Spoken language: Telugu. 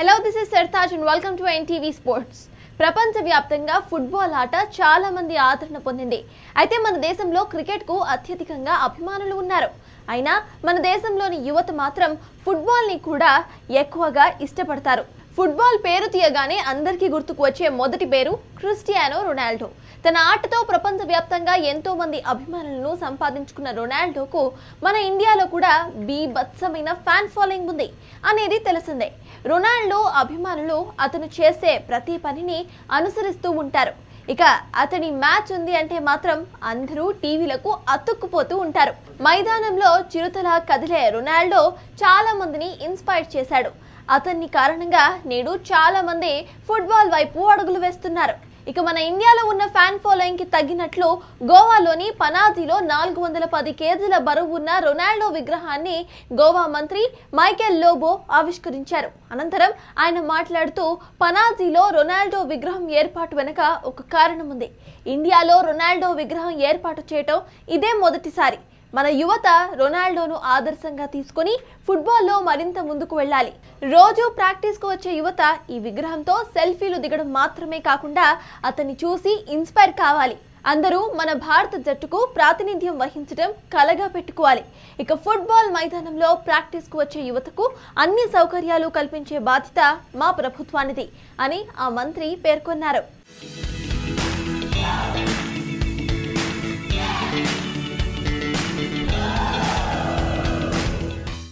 Hello this is Sartaj and welcome to NTV sports ప్రపంచవ్యాప్తంగా ఫుట్బాల్ ఆట చాలా మంది ఆదరణ పొందింది. అయితే మన దేశంలో క్రికెట్కు అత్యధికంగా అభిమానులు ఉన్నారు. అయినా మన దేశంలోని యువత మాత్రం ఫుట్బాల్ని కూడా ఎక్కువగా ఇష్టపడతారు. ఫుట్బాల్ పేరు తీయగానే అందరికీ గుర్తుకు వచ్చే మొదటి పేరు క్రిస్టియానో రొనాల్డో. తన ఆటతో ప్రపంచవ్యాప్తంగా ఎంతో మంది అభిమానులను సంపాదించుకున్న రొనాల్డోకు మన ఇండియాలో కూడా బీభత్సమైన ఫ్యాన్ ఫాలోయింగ్ ఉంది అనేది తెలిసిందే. రొనాల్డో అభిమానులు అతను చేసే ప్రతి పనిని అనుసరిస్తూ ఉంటారు. ఇక అతని మ్యాచ్ ఉంది అంటే మాత్రం అందరూ టీవీలకు అతుక్కుపోతూ ఉంటారు. మైదానంలో చిరుతలా కదిలే రొనాల్డో చాలా మందిని ఇన్స్పైర్ చేశాడు. అతన్ని కారణంగా నేడు చాలా మంది ఫుట్బాల్ వైపు అడుగులు వేస్తున్నారు. ఇక మన ఇండియాలో ఉన్న ఫ్యాన్ ఫాలోయింగ్కి తగ్గినట్లు గోవాలోని పనాజీలో నాలుగు వందల పది కేజీల బరువు ఉన్న రొనాల్డో విగ్రహాన్ని గోవా మంత్రి మైకేల్ లోబో ఆవిష్కరించారు. అనంతరం ఆయన మాట్లాడుతూ పనాజీలో రొనాల్డో విగ్రహం ఏర్పాటు వెనుక ఒక కారణం ఉంది. ఇండియాలో రొనాల్డో విగ్రహం ఏర్పాటు చేయటం ఇదే మొదటిసారి. మన యువత రొనాల్డోను ఆదర్శంగా తీసుకొని ఫుట్బాల్లో మరింత ముందుకు వెళ్ళాలి. రోజు ప్రాక్టీస్కు వచ్చే యువత ఈ విగ్రహంతో సెల్ఫీలు దిగడం మాత్రమే కాకుండా అతన్ని చూసి ఇన్స్పైర్ కావాలి. అందరూ మన భారత జట్టుకు ప్రాతినిధ్యం వహించడం కలగా పెట్టుకోవాలి. ఇక ఫుట్బాల్ మైదానంలో ప్రాక్టీస్కు వచ్చే యువతకు అన్ని సౌకర్యాలు కల్పించే బాధ్యత మా ప్రభుత్వానిది అని ఆ మంత్రి పేర్కొన్నారు.